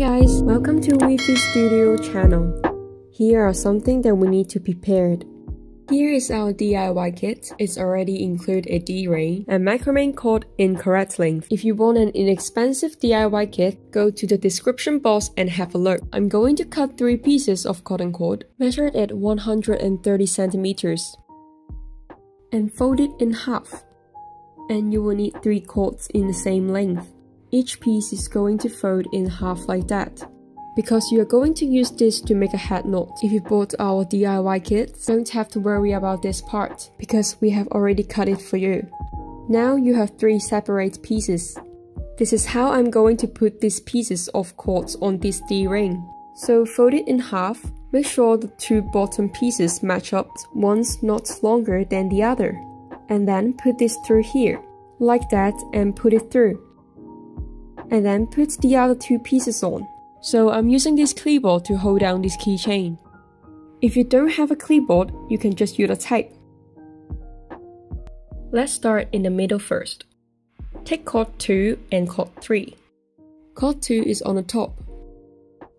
guys, welcome to Weavey Studio channel. Here are something that we need to prepare. Here is our DIY kit. It's already include a D-ring and macrame cord in correct length. If you want an inexpensive DIY kit, go to the description box and have a look. I'm going to cut 3 pieces of cotton cord, measured at 130 centimeters, and fold it in half. And you will need 3 cords in the same length. Each piece is going to fold in half like that because you are going to use this to make a head knot. If you bought our DIY kit, don't have to worry about this part because we have already cut it for you. Now you have three separate pieces. This is how I'm going to put these pieces of cords on this D-ring. So fold it in half, make sure the two bottom pieces match up, one's not longer than the other. And then put this through here, like that and put it through. And then put the other two pieces on. So I'm using this clipboard to hold down this keychain. If you don't have a clipboard, you can just use a tape. Let's start in the middle first. Take cord 2 and cord 3. Cord 2 is on the top.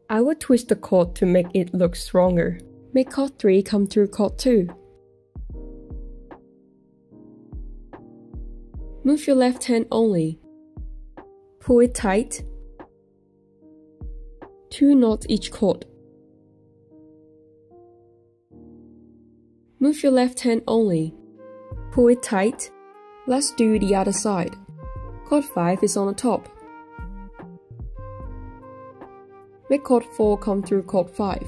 I will twist the cord to make it look stronger. Make cord 3 come through cord 2. Move your left hand only. Pull it tight 2 knots each cord. Move your left hand only. Pull it tight. Let's do the other side. Cord 5 is on the top. Make cord 4 come through cord 5.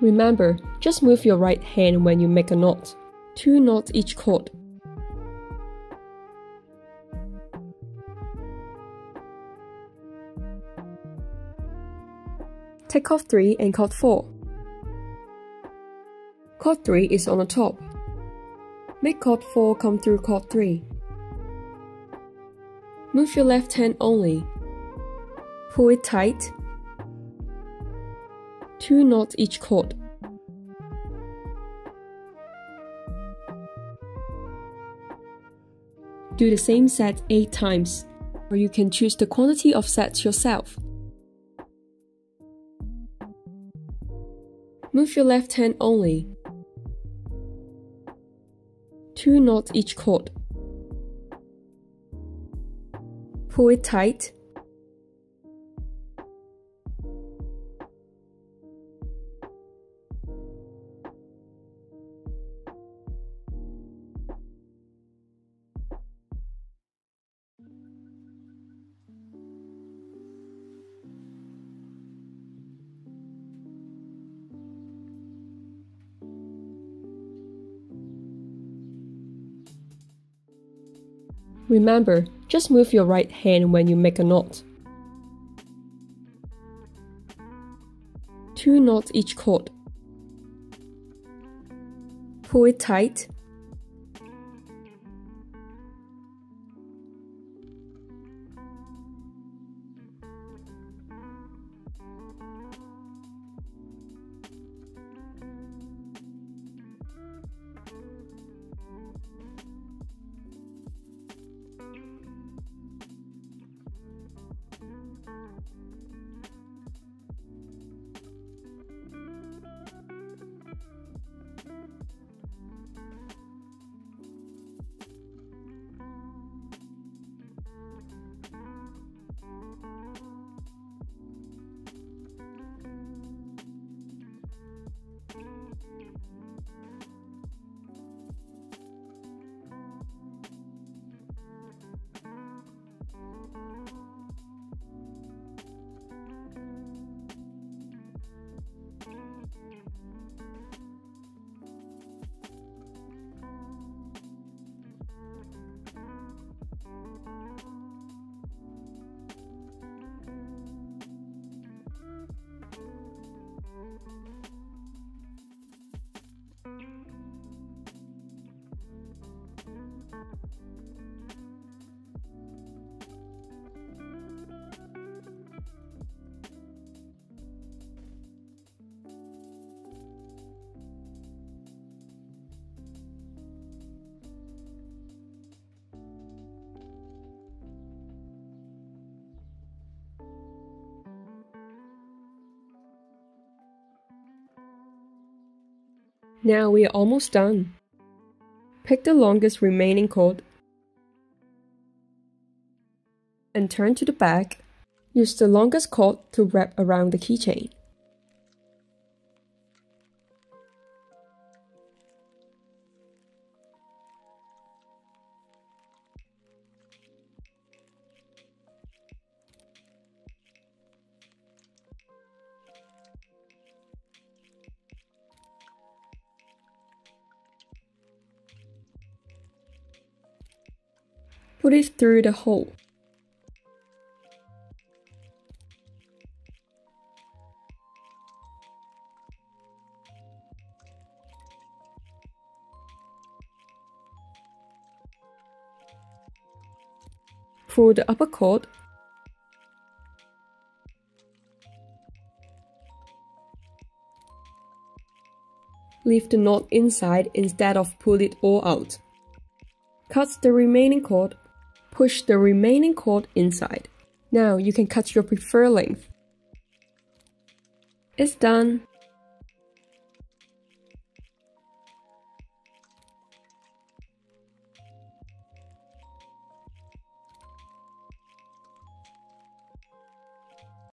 Remember, just move your right hand when you make a knot. 2 knots each cord. Take cord 3 and cord 4. Cord 3 is on the top. Make cord 4 come through cord 3. Move your left hand only. Pull it tight. 2 knots each cord. Do the same set 8 times, or you can choose the quantity of sets yourself. Move your left hand only. Two knots each cord. Pull it tight Remember, just move your right hand when you make a knot. Two knots each cord. Pull it tight. Now we are almost done. Pick the longest remaining cord and turn to the back. Use the longest cord to wrap around the keychain. Put it through the hole. Pull the upper cord Leave the knot inside instead of pull it all out. Cut the remaining cord Push the remaining cord inside. Now you can cut your preferred length. It's done.